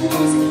to